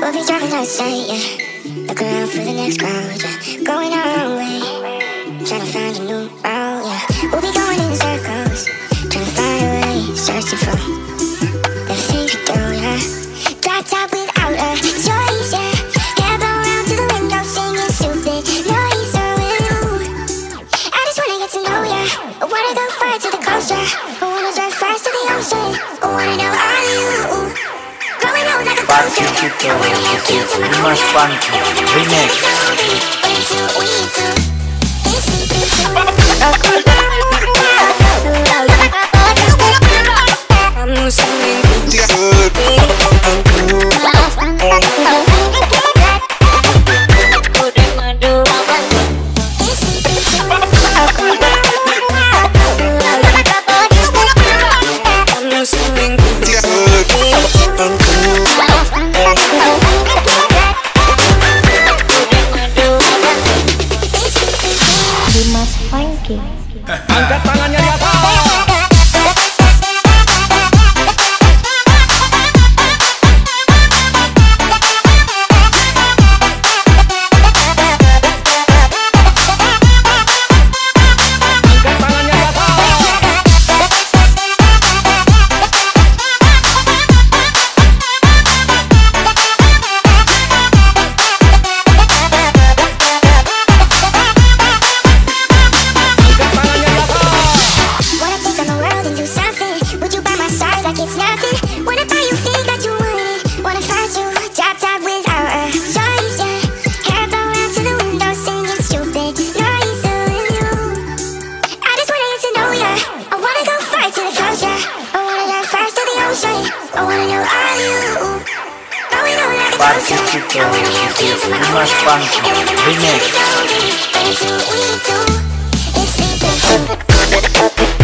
We'll be driving out of state, yeah. Look around for the next crowd, yeah. Going our own way, trying to find a new route, yeah. We'll be going And when the Remix. Angkat tangannya di atas. Like it's nothing? Wanna buy you think that you it? Wanna find you top top without a choice, yeah. Hair blown round to the window, singing stupid noise you. I just wanna get to know ya. I wanna go far to the coast, yeah. I wanna dive fast to the ocean. I wanna know all you. Going on like a Party poster. People, I wanna have you to my Dimas corner. Funky, And when the night Remix.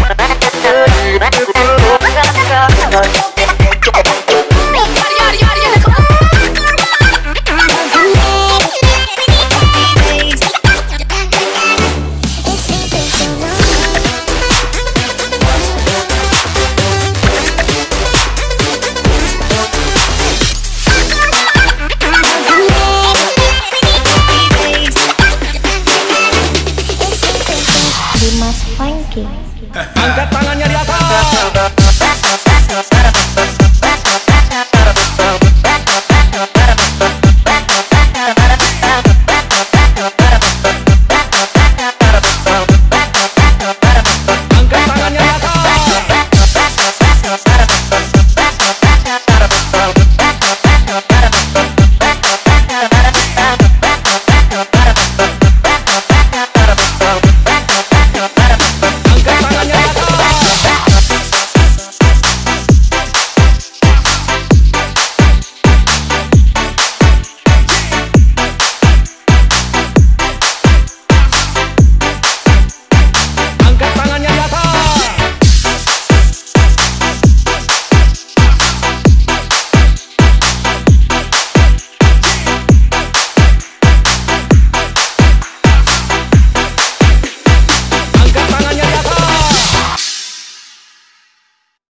Angkat tangannya di atas.